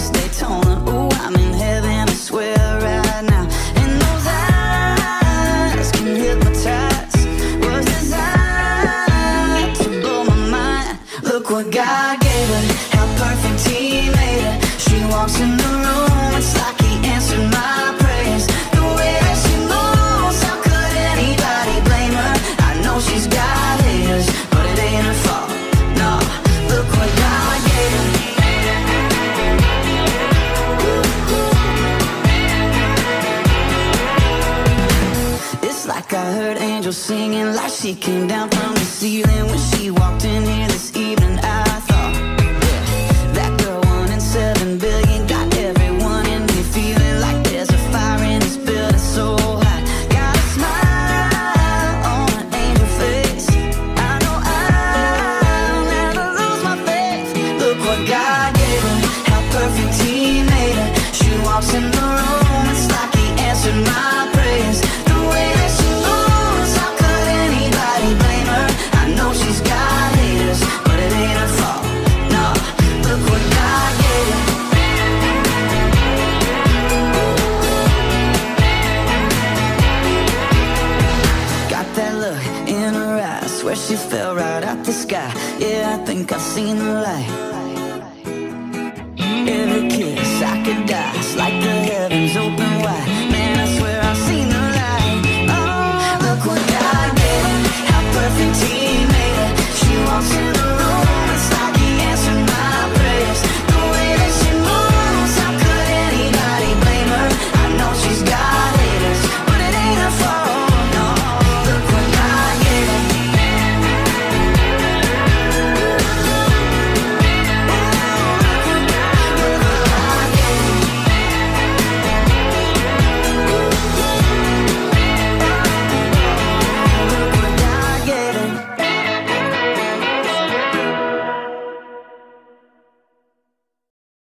Ooh, I'm in heaven, I swear right now. And those eyes can hypnotize. Was designed to blow my mind. Look what God gave her, how perfect He made her. She walks in. Angels singing like she came down from the ceiling when she walked in here this evening. I thought yeah, that girl one in seven billion got everyone in me feeling like there's a fire in this building so hot. Got a smile on an angel face. I know I'll never lose my faith. Look what God gave her, how perfect He made her. She walks in swear she fell right out the sky. Yeah, I think I've seen the light.